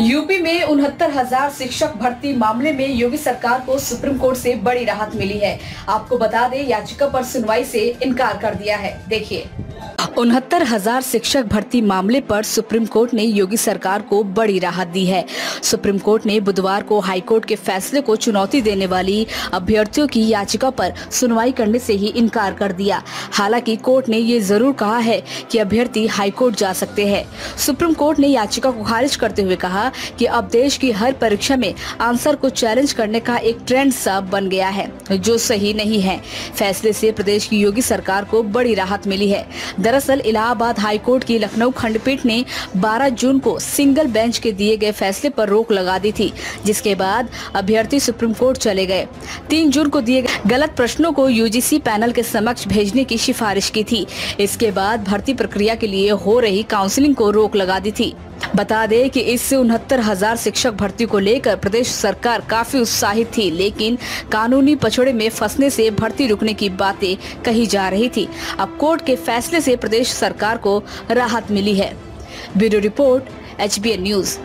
UP में उनहत्तर हज़ार शिक्षक भर्ती मामले में योगी सरकार को सुप्रीम कोर्ट से बड़ी राहत मिली है। आपको बता दें, याचिका पर सुनवाई से इनकार कर दिया है। देखिए। उनहत्तर हज़ार शिक्षक भर्ती मामले पर सुप्रीम कोर्ट ने योगी सरकार को बड़ी राहत दी है। सुप्रीम कोर्ट ने बुधवार को हाईकोर्ट के फैसले को चुनौती देने वाली अभ्यर्थियों की याचिका पर सुनवाई करने से ही इनकार कर दिया। हालाँकि कोर्ट ने ये ज़रूर कहा है कि अभ्यर्थी हाईकोर्ट जा सकते हैं। सुप्रीम कोर्ट ने याचिका को खारिज करते हुए कहा कि अब देश की हर परीक्षा में आंसर को चैलेंज करने का एक ट्रेंड सा बन गया है, जो सही नहीं है। फैसले से प्रदेश की योगी सरकार को बड़ी राहत मिली है। दरअसल इलाहाबाद हाईकोर्ट की लखनऊ खंडपीठ ने 12 जून को सिंगल बेंच के दिए गए फैसले पर रोक लगा दी थी, जिसके बाद अभ्यर्थी सुप्रीम कोर्ट चले गए। तीन जून को दिए गए गलत प्रश्नों को यूजीसी पैनल के समक्ष भेजने की सिफारिश की थी। इसके बाद भर्ती प्रक्रिया के लिए हो रही काउंसिलिंग को रोक लगा दी थी। बता दें कि इस उनहत्तर हज़ार शिक्षक भर्ती को लेकर प्रदेश सरकार काफ़ी उत्साहित थी, लेकिन कानूनी पछड़े में फंसने से भर्ती रुकने की बातें कही जा रही थी। अब कोर्ट के फैसले से प्रदेश सरकार को राहत मिली है। Bureau report, HBN news.